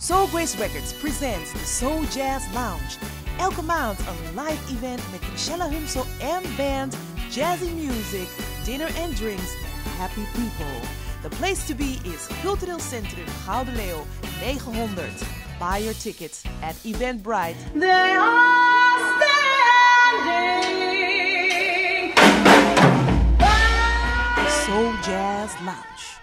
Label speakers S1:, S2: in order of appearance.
S1: ZOGrace Records presents the ZOJazz Lounge. Elke maand een live event met Michelle Humso en band, jazzy music, dinner and drinks, happy people. The place to be is Cultureel Centrum Gouden Leeuw 900. Buy your tickets at Eventbrite.
S2: They are standing.
S1: Soul Jazz Lounge.